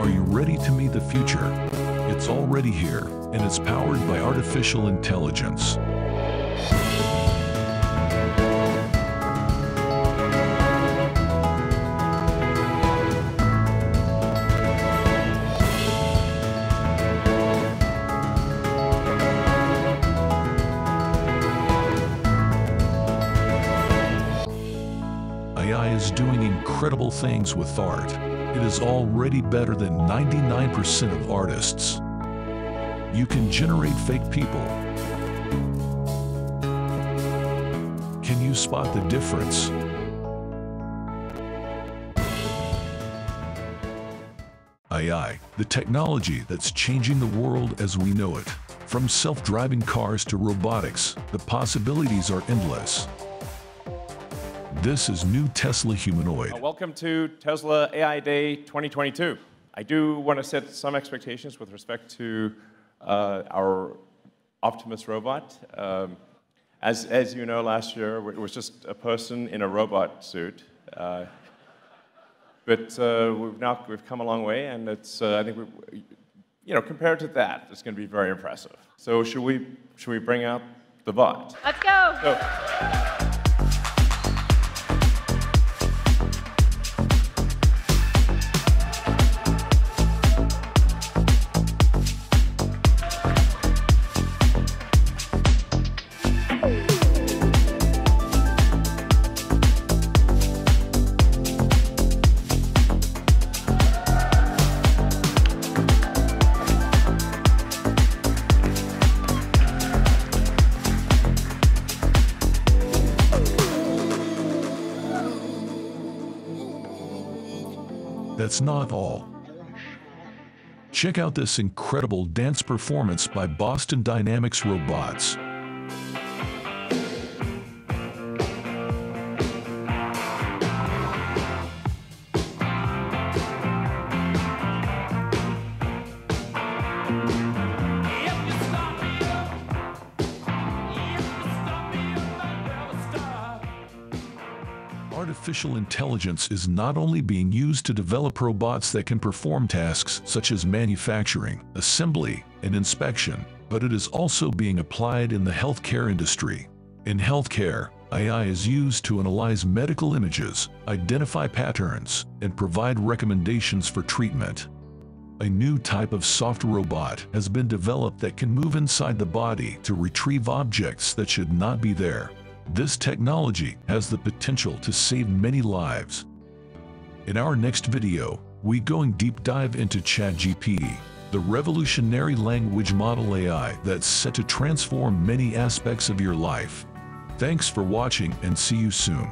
Are you ready to meet the future? It's already here, and it's powered by artificial intelligence. AI is doing incredible things with art. It is already better than 99% of artists. You can generate fake people. Can you spot the difference? AI, the technology that's changing the world as we know it. From self-driving cars to robotics, the possibilities are endless. This is new Tesla Humanoid. Uh, welcome to Tesla AI Day 2022. I do want to set some expectations with respect to uh, our Optimus robot. Um, as, as you know, last year it was just a person in a robot suit. Uh, but uh, we've now we've come a long way, and it's uh, I think we, you know compared to that, it's going to be very impressive. So should we should we bring out the bot? Let's go. So, That's not all. Check out this incredible dance performance by Boston Dynamics Robots. Artificial intelligence is not only being used to develop robots that can perform tasks such as manufacturing, assembly, and inspection, but it is also being applied in the healthcare industry. In healthcare, AI is used to analyze medical images, identify patterns, and provide recommendations for treatment. A new type of soft robot has been developed that can move inside the body to retrieve objects that should not be there. This technology has the potential to save many lives. In our next video, we going deep dive into ChatGPT, the revolutionary language model AI that's set to transform many aspects of your life. Thanks for watching and see you soon.